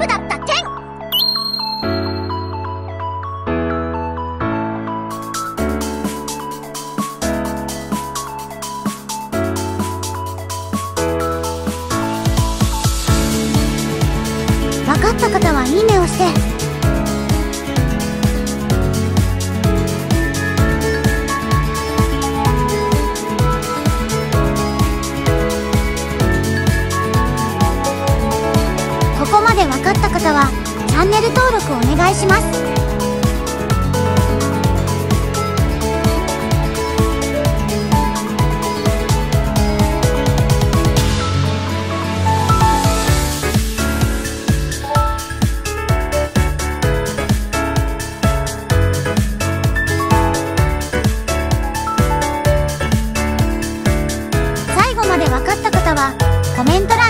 夫だった点分かった方はいいねをして。で分かった方はチャンネル登録お願いします。分かった方はコメント欄